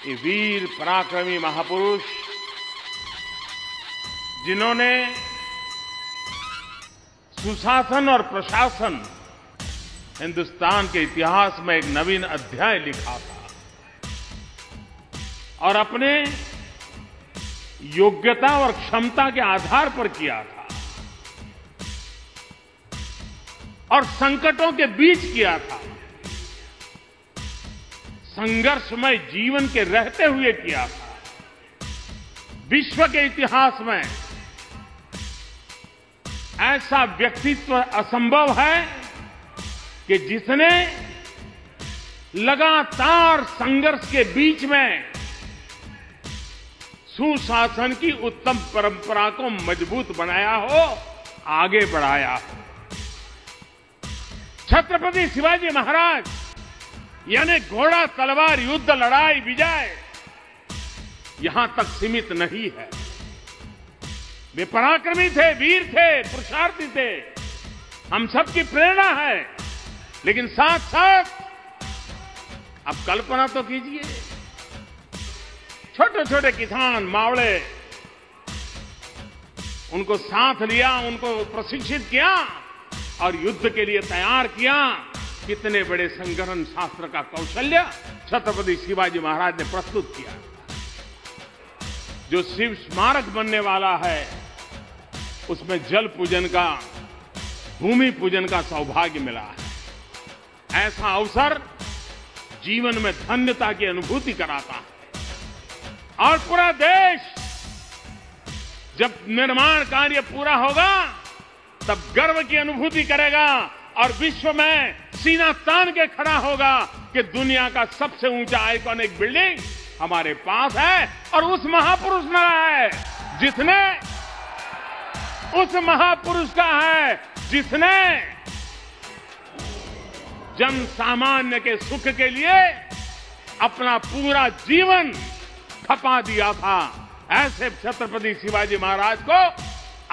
ये वीर पराक्रमी महापुरुष, जिन्होंने सुशासन और प्रशासन हिंदुस्तान के इतिहास में एक नवीन अध्याय लिखा था और अपने योग्यता और क्षमता के आधार पर किया था और संकटों के बीच किया था। संघर्षमय जीवन के रहते हुए किया था। विश्व के इतिहास में ऐसा व्यक्तित्व असंभव है कि जिसने लगातार संघर्ष के बीच में सुशासन की उत्तम परंपरा को मज़बूत बनाया हो, आगे बढ़ाया हो। छत्रपति शिवाजी महाराज यानी घोड़ा तलवार युद्ध लड़ाई विजय यहाँ तक सीमित नहीं है। वे पराक्रमी थे, वीर थे, पुरुषार्थी थे। हम सबकी प्रेरणा है। लेकिन साथ साथ अब कल्पना तो कीजिए छोटे छोटे किसान मावड़े, उनको साथ लिया, उनको प्रशिक्षित किया और युद्ध के लिए तैयार किया। कितने बड़े संगठन शास्त्र का कौशल्य छत्रपति शिवाजी महाराज ने प्रस्तुत किया। जो शिव स्मारक बनने वाला है, उसमें जल पूजन का, भूमि पूजन का सौभाग्य मिला है। ऐसा अवसर जीवन में धन्यता की अनुभूति कराता है। और पूरा देश जब निर्माण कार्य पूरा होगा, तब गर्व की अनुभूति करेगा और विश्व में सीना तान के खड़ा होगा कि दुनिया का सबसे ऊँचा आइकॉनिक बिल्डिंग हमारे पास है और उस महापुरुष में है, जिसने उस महापुरुष का है, जिसने जन सामान्य के सुख के लिए अपना पूरा जीवन खपा दिया था। ऐसे छत्रपति शिवाजी महाराज को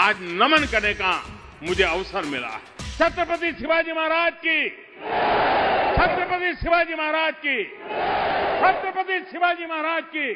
आज नमन करने का मुझे अवसर मिला है। छत्रपति शिवाजी महाराज की। छत्रपति शिवाजी महाराज की। छत्रपति शिवाजी महाराज की।